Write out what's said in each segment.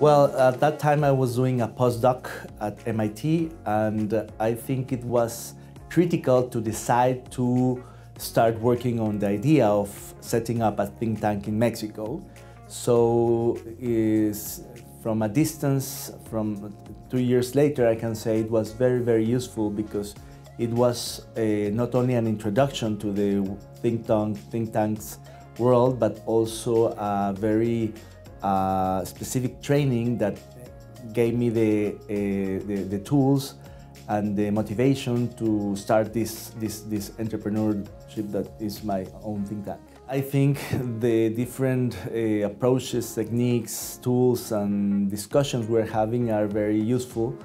Well, at that time I was doing a postdoc at MIT, and I think it was critical to decide to start working on the idea of setting up a think tank in Mexico. So is from a distance, from two years later, I can say it was very, very useful because it was a, not only an introduction to the think, tank, think tanks world, but also a very specific training that gave me the, uh, the, the, tools and the motivation to start this, this, this entrepreneurship that is my own think tank. I think the different uh, approaches, techniques, tools, and discussions we're having are very useful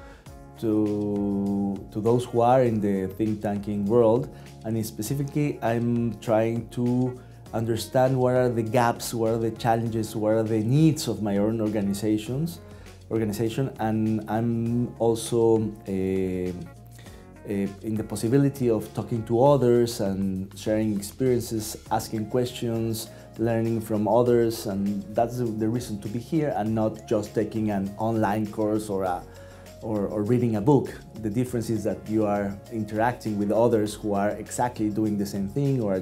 to, to those who are in the think tanking world. And specifically, I'm trying to understand what are the gaps, what are the challenges, what are the needs of my own organizations, organization, and I'm also uh, uh, in the possibility of talking to others and sharing experiences, asking questions, learning from others, and that's the, the reason to be here and not just taking an online course or, a, or, or reading a book. The difference is that you are interacting with others who are exactly doing the same thing or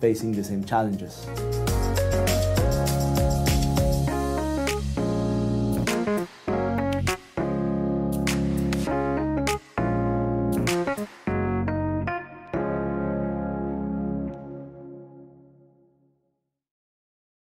facing the same challenges.